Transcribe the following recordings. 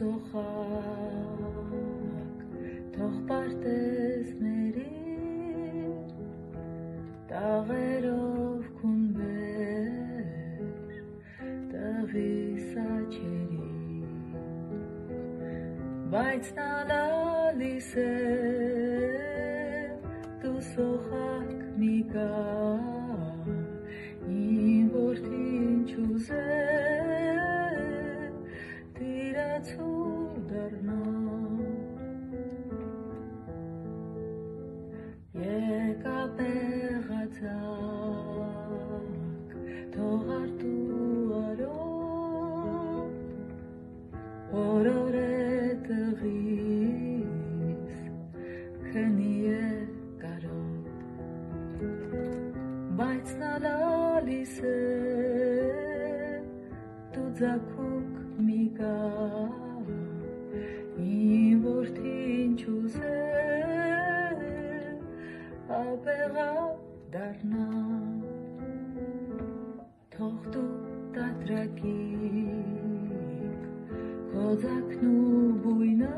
սոխակ թող պարտեզների տաղերով քունբեր տղի սաչերի բայց նա լալիս է Եկա պեղացակ թող արտու արով օրորե տղիս քնի է կարով բայց նա լալիս է դու ձակուկ մի գա tu tatrakip kozak nubuyna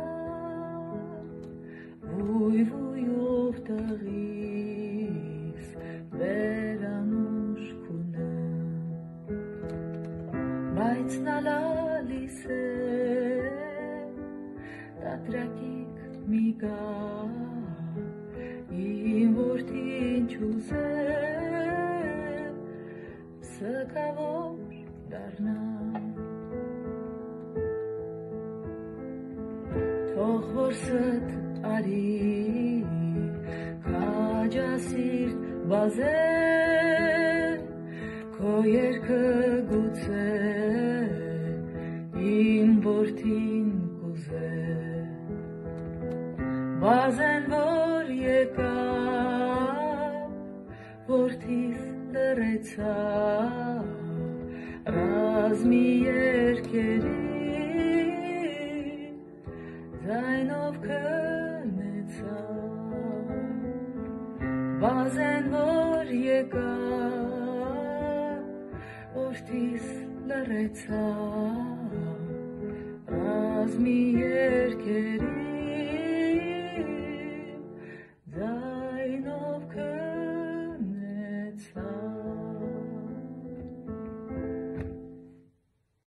vuy vuy oftaris veranush kuna baitz nalalise tatrakik migas սկավոր դառնա թող որ ստ արի քաջասիրտ բազե քո երկը գուցե իմ որդին կուզե բազեն որ եկա որդիս լրեցա ռազմի երկերի ձայնով քնեցա բազեն որ եկա որդիս լրեցա ռազմի երկերի